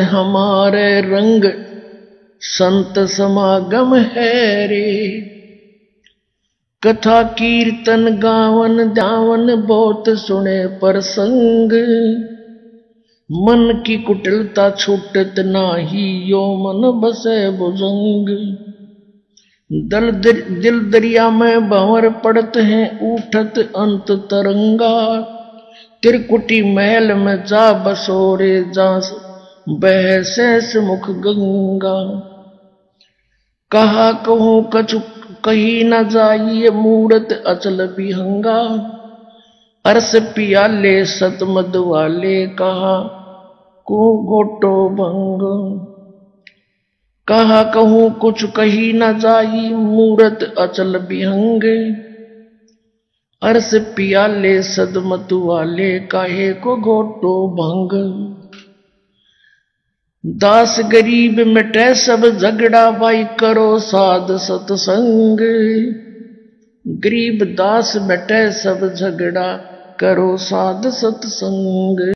हमारे रंग संत समागम है रे। कथा कीर्तन गावन जावन बहुत सुने प्रसंग। मन की कुटिलता छूटत नाही यो मन बसे भुजंग। दल दर, दिल दरिया में भंवर पड़त हैं उठत अंत तरंगा। त्रिकुटी महल में जा बसोरे जा बहसेस मुख गंगा। कहा कहो कछु कही न जाइए मूरत अचल बिहंगा। अरस पियाले सत मद वाले कहा को गोटो भंग? कहा कहूँ, कुछ कही न जाई मूरत अचल बिहंग। अरस पियाले सदमत वाले काहे को घोटो भंग? दास गरीब मिटे सब झगड़ा भाई करो साध सतसंग। गरीब दास मिटे सब झगड़ा करो साध सतसंग।